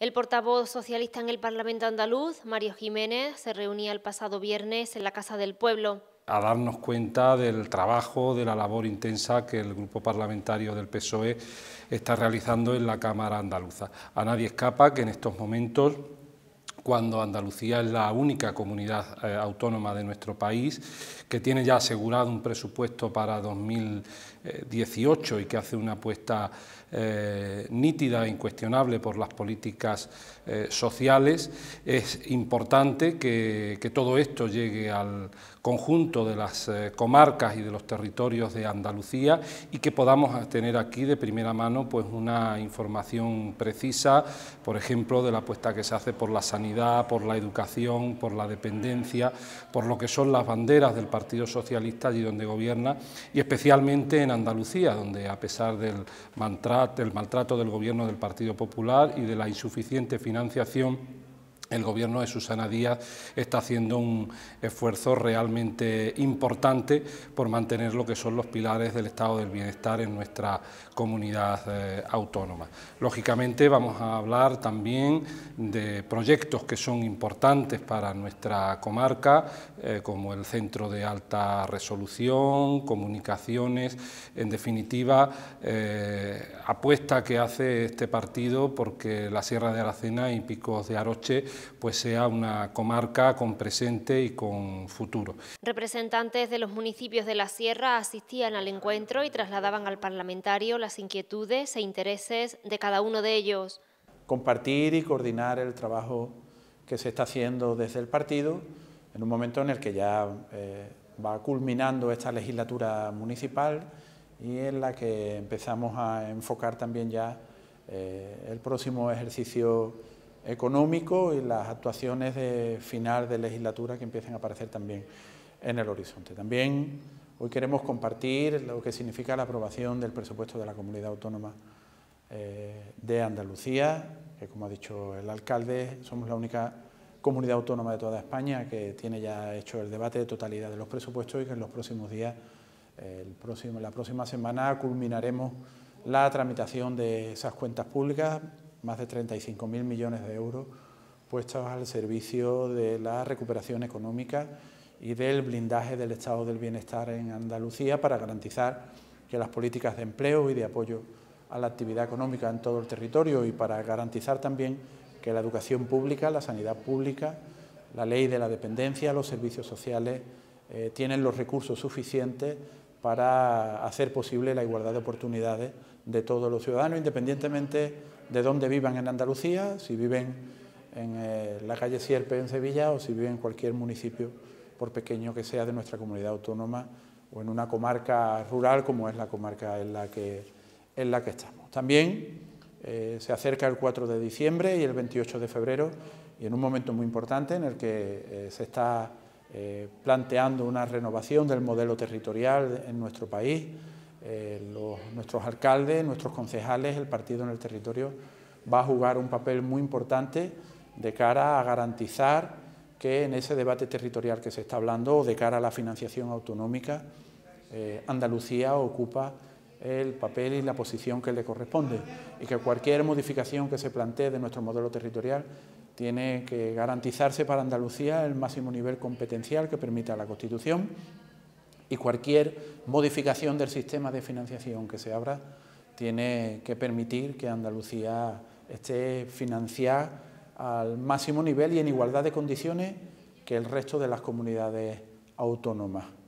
El portavoz socialista en el Parlamento andaluz, Mario Jiménez, se reunía el pasado viernes en la Casa del Pueblo. A darnos cuenta del trabajo, de la labor intensa que el grupo parlamentario del PSOE está realizando en la Cámara andaluza. A nadie escapa que en estos momentos cuando Andalucía es la única comunidad eh, autónoma de nuestro país que tiene ya asegurado un presupuesto para 2018 y que hace una apuesta eh, nítida e incuestionable por las políticas eh, sociales, es importante que, todo esto llegue al conjunto de las comarcas y de los territorios de Andalucía y que podamos tener aquí de primera mano pues, una información precisa, por ejemplo, de la apuesta que se hace por la sanidad, por la educación, por la dependencia, por lo que son las banderas del Partido Socialista allí donde gobierna y especialmente en Andalucía, donde a pesar del maltrato del gobierno del Partido Popular y de la insuficiente financiación el gobierno de Susana Díaz está haciendo un esfuerzo realmente importante por mantener lo que son los pilares del estado del bienestar en nuestra comunidad eh, autónoma. Lógicamente vamos a hablar también de proyectos que son importantes para nuestra comarca, eh, como el Centro de Alta Resolución, comunicaciones, en definitiva, eh, apuesta que hace este partido porque la Sierra de Aracena y Picos de Aroche pues sea una comarca con presente y con futuro. Representantes de los municipios de la Sierra asistían al encuentro y trasladaban al parlamentario las inquietudes e intereses de cada uno de ellos. Compartir y coordinar el trabajo que se está haciendo desde el partido en un momento en el que ya eh, va culminando esta legislatura municipal y en la que empezamos a enfocar también ya eh, el próximo ejercicio económico y las actuaciones de final de legislatura que empiecen a aparecer también en el horizonte. También hoy queremos compartir lo que significa la aprobación del presupuesto de la Comunidad Autónoma eh, de Andalucía, que como ha dicho el alcalde, somos la única comunidad autónoma de toda España que tiene ya hecho el debate de totalidad de los presupuestos y que en los próximos días, próximo, la próxima semana, culminaremos la tramitación de esas cuentas públicas más de 35.000 millones de euros puestos al servicio de la recuperación económica y del blindaje del estado del bienestar en Andalucía para garantizar que las políticas de empleo y de apoyo a la actividad económica en todo el territorio y para garantizar también que la educación pública, la sanidad pública, la ley de la dependencia, los servicios sociales eh, tienen los recursos suficientes para hacer posible la igualdad de oportunidades de todos los ciudadanos, independientemente de dónde vivan en Andalucía, si viven en eh, la calle Sierpe en Sevilla o si viven en cualquier municipio, por pequeño que sea de nuestra comunidad autónoma o en una comarca rural como es la comarca en la que, estamos. También eh, se acerca el 4 de diciembre y el 28 de febrero y en un momento muy importante en el que eh, se está planteando una renovación del modelo territorial en nuestro país, eh, nuestros alcaldes, nuestros concejales, el partido en el territorio va a jugar un papel muy importante de cara a garantizar que en ese debate territorial que se está hablando o de cara a la financiación autonómica, eh, Andalucía ocupa el papel y la posición que le corresponde y que cualquier modificación que se plantee de nuestro modelo territorial tiene que garantizarse para Andalucía el máximo nivel competencial que permita la Constitución y cualquier modificación del sistema de financiación que se abra tiene que permitir que Andalucía esté financiada al máximo nivel y en igualdad de condiciones que el resto de las comunidades autónomas.